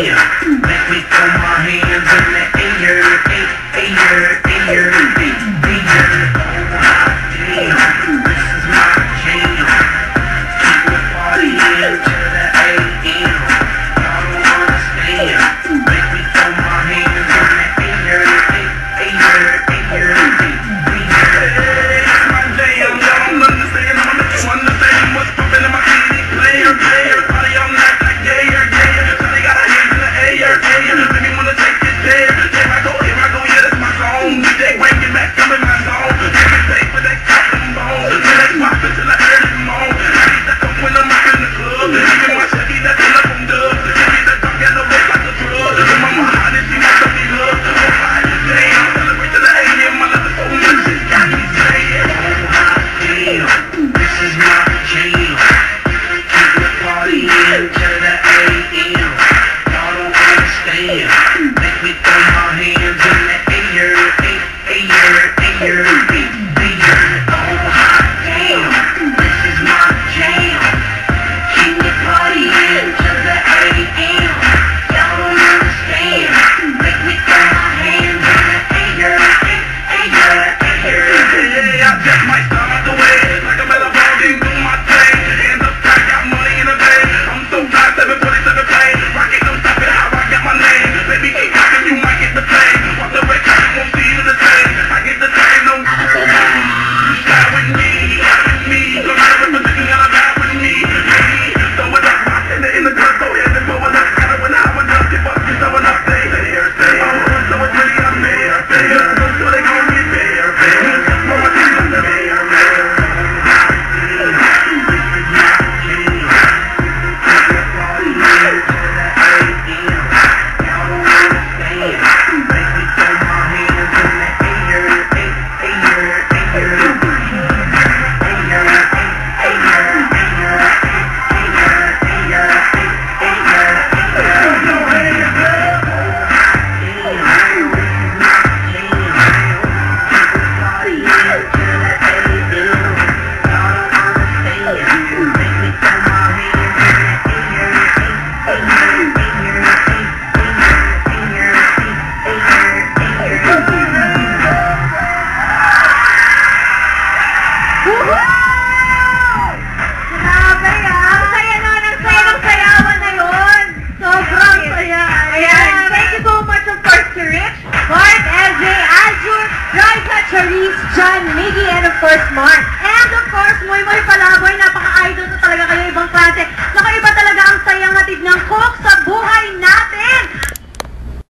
いいよ。